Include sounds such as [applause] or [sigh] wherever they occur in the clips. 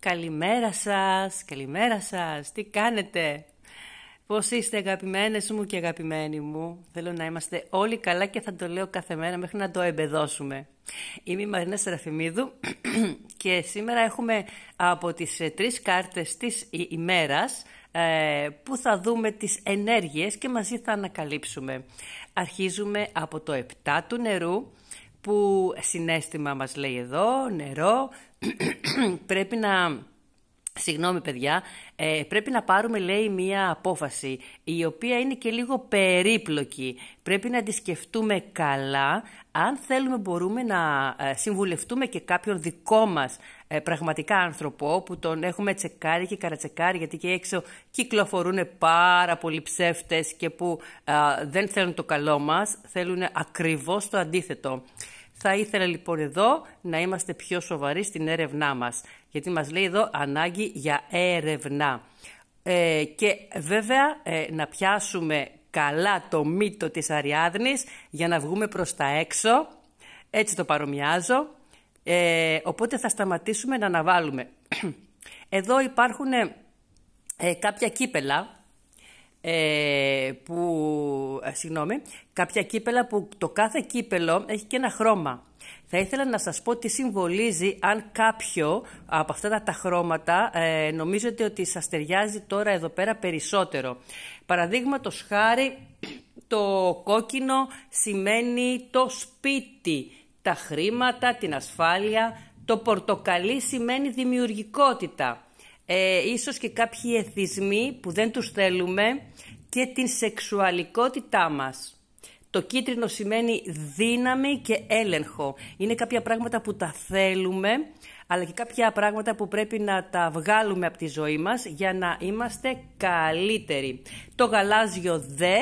Καλημέρα σας, καλημέρα σας, τι κάνετε, πώς είστε αγαπημένες μου και αγαπημένοι μου; Θέλω να είμαστε όλοι καλά και θα το λέω κάθε μέρα μέχρι να το εμπεδώσουμε. Είμαι η Μαρίνα Σεραφιμίδου [clears throat] και σήμερα έχουμε από τις ε, τρεις κάρτες της ημέρας ε, που θα δούμε τις ενέργειες και μαζί θα ανακαλύψουμε. Αρχίζουμε από το 7 του νερού που συνέστημα μας λέει εδώ, νερό, [clears throat] πρέπει να... Συγγνώμη παιδιά, ε, πρέπει να πάρουμε λέει μία απόφαση η οποία είναι και λίγο περίπλοκη. Πρέπει να τη σκεφτούμε καλά. Αν θέλουμε μπορούμε να ε, συμβουλευτούμε και κάποιον δικό μας ε, πραγματικά άνθρωπο που τον έχουμε τσεκάρει και καρατσεκάρει γιατί και έξω κυκλοφορούν πάρα πολλοί ψεύτες και που δεν θέλουν το καλό μας, θέλουν ακριβώς το αντίθετο. Θα ήθελα λοιπόν εδώ να είμαστε πιο σοβαροί στην έρευνά μας, γιατί μας λέει εδώ ανάγκη για έρευνα. Ε, και βέβαια ε, να πιάσουμε καλά το μύτο της Αριάδνης για να βγούμε προς τα έξω, έτσι το παρομοιάζω, ε, οπότε θα σταματήσουμε να αναβάλουμε. [clears throat] Εδώ υπάρχουν ε, κάποια κύπελα ε, που, ε, συγγνώμη, κάποια κύπελα που το κάθε κύπελο έχει και ένα χρώμα. Θα ήθελα να σας πω τι συμβολίζει αν κάποιο από αυτά τα χρώματα ε, νομίζετε ότι σας ταιριάζει τώρα εδώ πέρα περισσότερο. Παραδείγματος χάρη το κόκκινο σημαίνει το σπίτι, τα χρήματα, την ασφάλεια, το πορτοκαλί σημαίνει δημιουργικότητα ε, ίσως και κάποιοι εθισμοί που δεν τους θέλουμε και την σεξουαλικότητά μας. Το κίτρινο σημαίνει δύναμη και έλεγχο. Είναι κάποια πράγματα που τα θέλουμε, αλλά και κάποια πράγματα που πρέπει να τα βγάλουμε από τη ζωή μας για να είμαστε καλύτεροι. Το γαλάζιο δε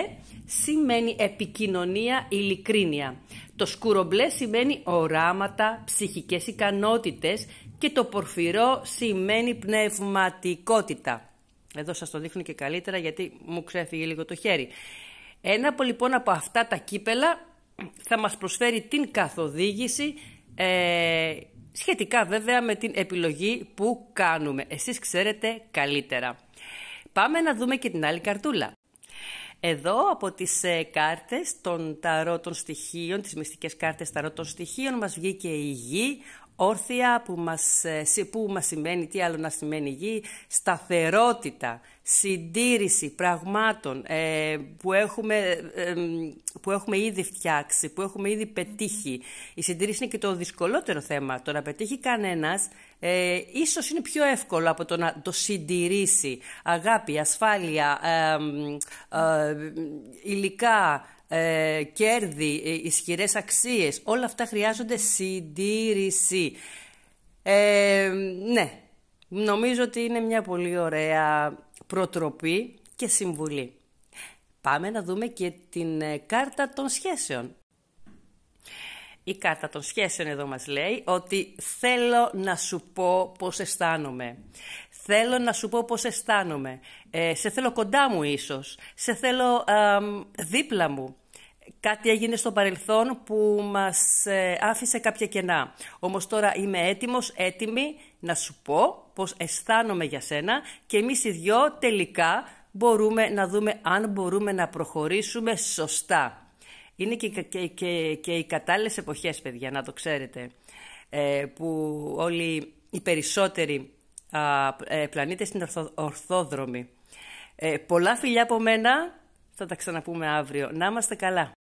σημαίνει επικοινωνία, ειλικρίνεια. Το σκουρομπλέ σημαίνει οράματα, ψυχικές ικανότητες και το πορφυρό σημαίνει πνευματικότητα. Εδώ σας το δείχνω και καλύτερα γιατί μου ξέφυγε λίγο το χέρι. Ένα από λοιπόν από αυτά τα κύπελα θα μας προσφέρει την καθοδήγηση ε, σχετικά βέβαια με την επιλογή που κάνουμε. Εσείς ξέρετε καλύτερα. Πάμε να δούμε και την άλλη καρτούλα. Εδώ από τις ε, κάρτες των ταρότων στοιχείων, τις μυστικές κάρτες ταρότων στοιχείων μας βγήκε η γη, όρθια που μας, ε, που μας σημαίνει, τι άλλο να σημαίνει γη, σταθερότητα, συντήρηση πραγμάτων ε, που, έχουμε, ε, που έχουμε ήδη φτιάξει, που έχουμε ήδη πετύχει. Η συντήρηση είναι και το δυσκολότερο θέμα. Το να πετύχει κανένας ε, ίσως είναι πιο εύκολο από το να το συντηρήσει. Αγάπη, ασφάλεια, ε, υλικά, ε, κέρδη, ε, ισχυρές αξίες, όλα αυτά χρειάζονται συντήρηση. Ε, ναι, νομίζω ότι είναι μια πολύ ωραία προτροπή και συμβουλή. Πάμε να δούμε και την ε, κάρτα των σχέσεων. Η κάρτα των σχέσεων εδώ μας λέει ότι θέλω να σου πω πώς αισθάνομαι. Θέλω να σου πω πώς αισθάνομαι. Ε, σε θέλω κοντά μου ίσως. Σε θέλω δίπλα μου. Κάτι έγινε στο παρελθόν που μας ε, άφησε κάποια κενά. Όμως τώρα είμαι έτοιμος, έτοιμη να σου πω πώς αισθάνομαι για σένα και εμείς οι δυο τελικά μπορούμε να δούμε αν μπορούμε να προχωρήσουμε σωστά. Είναι και, και, και, και οι κατάλληλες εποχές, παιδιά, να το ξέρετε, ε, που όλοι οι περισσότεροι ε, πλανήτες είναι ορθόδρομοι. πολλά φιλιά από μένα, θα τα ξαναπούμε αύριο. Να είμαστε καλά.